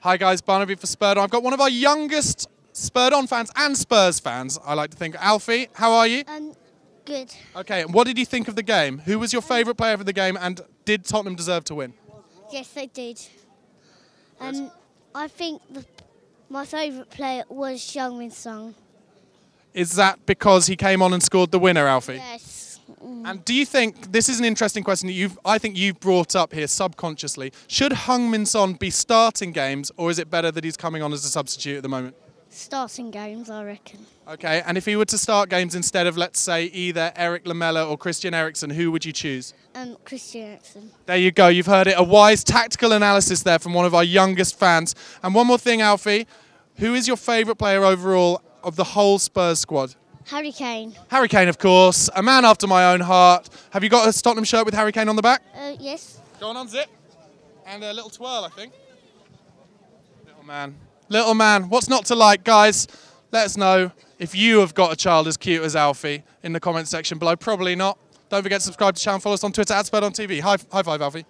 Hi guys, Barnaby for Spurred On. I've got one of our youngest Spurred On fans and Spurs fans, I like to think. Alfie, how are you? Um, good. Okay, and what did you think of the game? Who was your favourite player of the game and did Tottenham deserve to win? Yes, they did. Um, I think the, my favourite player was Min Song. Is that because he came on and scored the winner, Alfie? Yes. And do you think this is an interesting question that you've I think you've brought up here subconsciously? Should Heung Min Son be starting games or is it better that he's coming on as a substitute at the moment? Starting games, I reckon. Okay, and if he were to start games instead of let's say either Erik Lamela or Christian Eriksen, who would you choose? Um, Christian Eriksen. There you go. You've heard it. A wise tactical analysis there from one of our youngest fans. And one more thing, Alfie. Who is your favourite player overall of the whole Spurs squad? Harry Kane. Harry Kane, of course. A man after my own heart. Have you got a Tottenham shirt with Harry Kane on the back? Uh, yes. Go on, unzip. And a little twirl, I think. Little man. Little man. What's not to like, guys? Let us know if you have got a child as cute as Alfie in the comment section below. Probably not. Don't forget to subscribe to the channel. Follow us on Twitter at Spurred on TV. High, high five, Alfie.